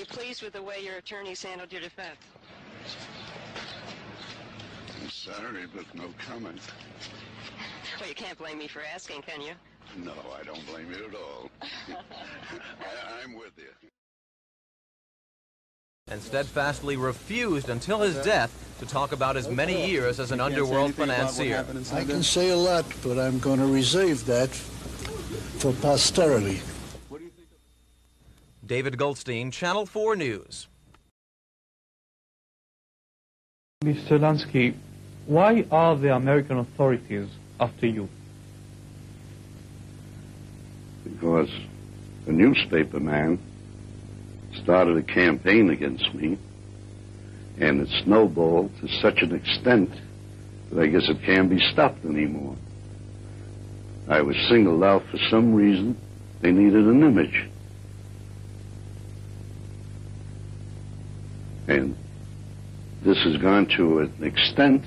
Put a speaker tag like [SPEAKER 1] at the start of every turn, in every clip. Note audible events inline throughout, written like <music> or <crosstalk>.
[SPEAKER 1] you pleased with the way your attorneys handled your defense?
[SPEAKER 2] I'm sorry, but no comment.
[SPEAKER 1] Well, you can't blame me for asking, can you?
[SPEAKER 2] No, I don't blame you at all. <laughs> I, I'm with you.
[SPEAKER 3] and steadfastly refused until his death to talk about his many years as an underworld financier.
[SPEAKER 4] I can say a lot, but I'm going to reserve that for posterity.
[SPEAKER 3] David Goldstein, Channel 4 News.
[SPEAKER 5] Mr. Lansky, why are the American authorities after you?
[SPEAKER 6] Because a newspaper man started a campaign against me, and it snowballed to such an extent that I guess it can't be stopped anymore. I was singled out for some reason. They needed an image. And this has gone to an extent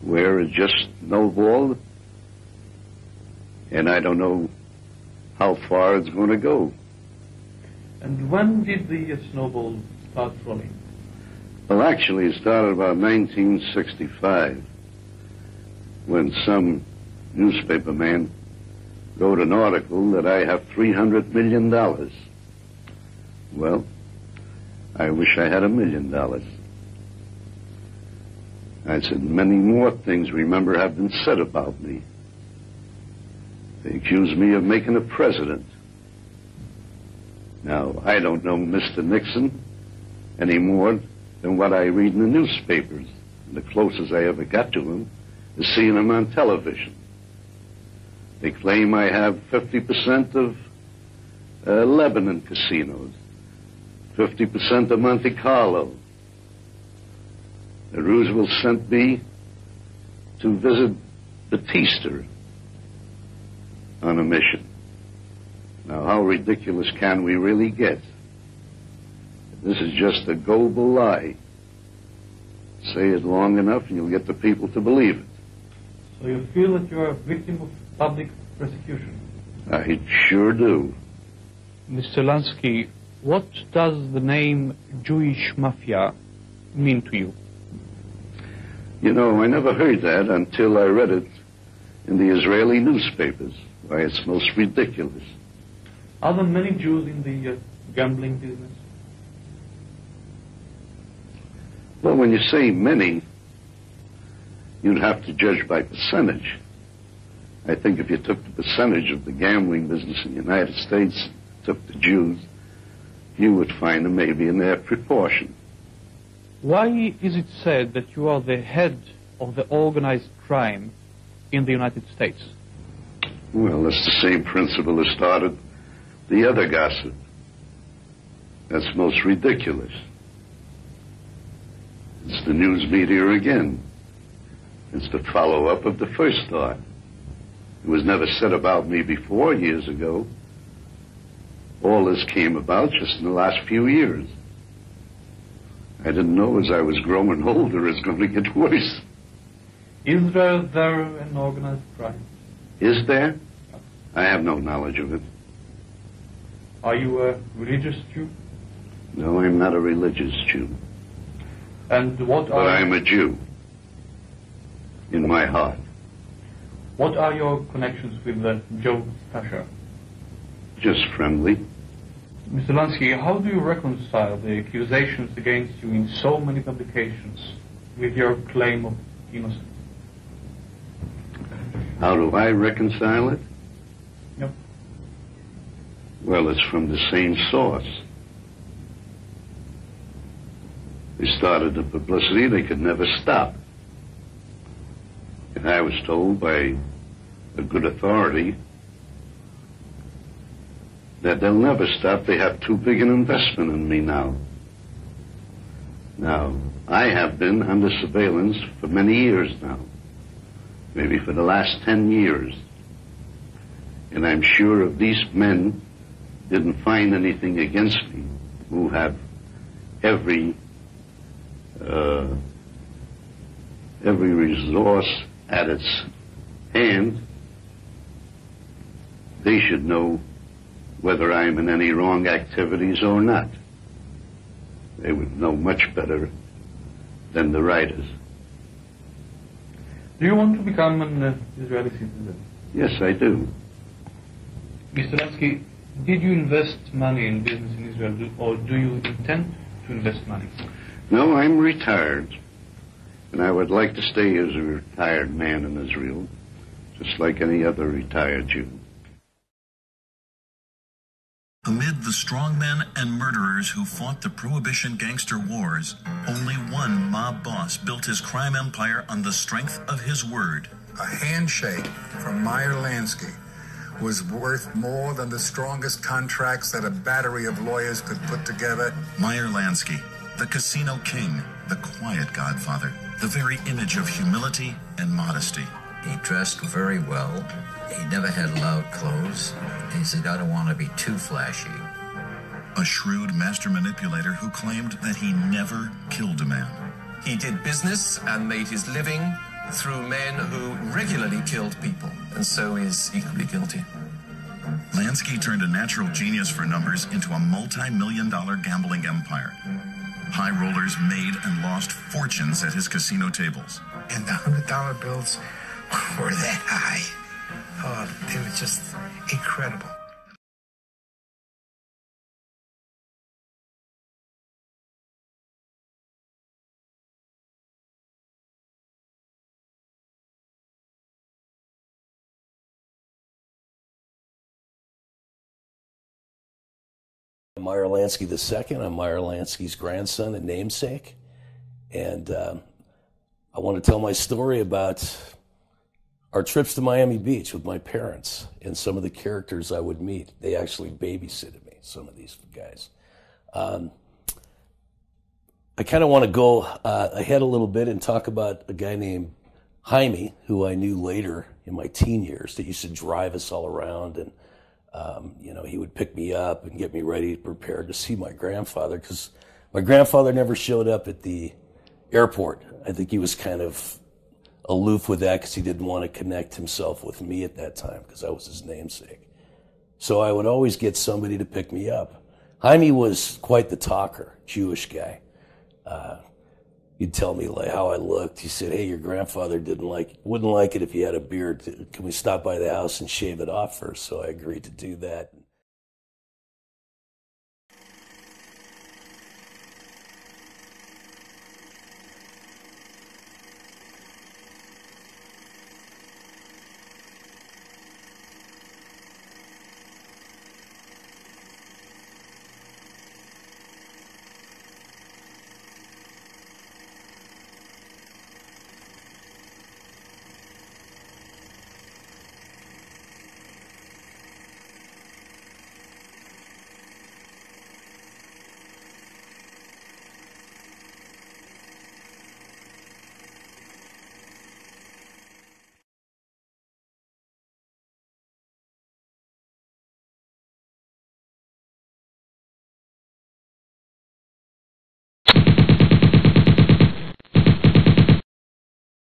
[SPEAKER 6] where it just snowballed, and I don't know how far it's going to go.
[SPEAKER 5] And when did the uh, snowball start rolling?
[SPEAKER 6] Well, actually, it started about 1965 when some newspaper man wrote an article that I have $300 million. Well, I wish I had a million dollars. I said, many more things, remember, have been said about me. They accused me of making a president. Now, I don't know Mr. Nixon any more than what I read in the newspapers. The closest I ever got to him is seeing him on television. They claim I have 50% of uh, Lebanon casinos, 50% of Monte Carlo. Uh, Roosevelt sent me to visit Batista on a mission. Now, how ridiculous can we really get? This is just a gullible lie. Say it long enough and you'll get the people to believe it.
[SPEAKER 5] So you feel that you are a victim of public persecution?
[SPEAKER 6] I sure do.
[SPEAKER 5] Mr. Lansky, what does the name Jewish Mafia mean to you?
[SPEAKER 6] You know, I never heard that until I read it in the Israeli newspapers. Why, it's most ridiculous.
[SPEAKER 5] Are there many Jews in the uh, gambling business?
[SPEAKER 6] Well, when you say many, you'd have to judge by percentage. I think if you took the percentage of the gambling business in the United States, took the Jews, you would find them maybe in that proportion.
[SPEAKER 5] Why is it said that you are the head of the organized crime in the United States?
[SPEAKER 6] Well, that's the same principle that started the other gossip. That's most ridiculous. It's the news media again. It's the follow up of the first thought. It was never said about me before years ago. All this came about just in the last few years. I didn't know as I was growing older it's going to get <laughs> worse.
[SPEAKER 5] Is there, there an organized crime?
[SPEAKER 6] Is there? I have no knowledge of it.
[SPEAKER 5] Are you a religious Jew?
[SPEAKER 6] No, I'm not a religious Jew.
[SPEAKER 5] And what
[SPEAKER 6] But
[SPEAKER 5] are
[SPEAKER 6] I'm a Jew. In my heart.
[SPEAKER 5] what are your connections with the Joe Stacher?
[SPEAKER 6] Just friendly.
[SPEAKER 5] Mr. Lansky, how do you reconcile the accusations against you in so many publications with your claim of innocence?
[SPEAKER 6] How do I reconcile it?
[SPEAKER 5] Yep.
[SPEAKER 6] Well, it's from the same source. They started the publicity, they could never stop. And I was told by a good authority that they'll never stop. They have too big an investment in me now. Now, I have been under surveillance for many years now, maybe for the last 10 years. And I'm sure if these men didn't find anything against me, who have every uh, every resource at its hand, they should know whether I'm in any wrong activities or not. They would know much better than the writers.
[SPEAKER 5] Do you want to become an uh, Israeli citizen?
[SPEAKER 6] Yes, I do.
[SPEAKER 5] Mr. Lansky, did you invest money in business in Israel, do- or do you intend to invest money?
[SPEAKER 6] No, I'm retired. And I would like to stay as a retired man in Israel, just like any other retired Jew.
[SPEAKER 7] Amid the strongmen and murderers who fought the Prohibition gangster wars, only one mob boss built his crime empire on the strength of his word.
[SPEAKER 8] A handshake from Meyer Lansky was worth more than the strongest contracts that a battery of lawyers could put together.
[SPEAKER 7] Meyer Lansky, the casino king, the quiet godfather, the very image of humility and modesty.
[SPEAKER 9] He dressed very well. He never had loud clothes. He said, I don't want to be too flashy.
[SPEAKER 7] A shrewd master manipulator who claimed that he never killed a man.
[SPEAKER 10] He did business and made his living through men who regularly killed people, and so is equally guilty.
[SPEAKER 7] Lansky turned a natural genius for numbers into a multi-million dollar gambling empire. High rollers made and lost fortunes at his casino tables.
[SPEAKER 8] And the hundred dollar bills were that high. Oh, they were just incredible.
[SPEAKER 11] Meyer Lansky II. I'm Meyer Lansky's grandson and namesake. And um, I want to tell my story about our trips to Miami Beach with my parents and some of the characters I would meet. They actually babysitted me, some of these guys. Um, I kind of want to go uh, ahead a little bit and talk about a guy named Jaime, who I knew later in my teen years, that used to drive us all around and um, you know, he would pick me up and get me ready, prepared to see my grandfather because my grandfather never showed up at the airport. I think he was kind of aloof with that because he didn't want to connect himself with me at that time because I was his namesake. So I would always get somebody to pick me up. Jaime was quite the talker, Jewish guy. Uh, he'd tell me like how I looked. He said, "Hey, your grandfather didn't like wouldn't like it if you had a beard. Can we stop by the house and shave it off first? So I agreed to do that.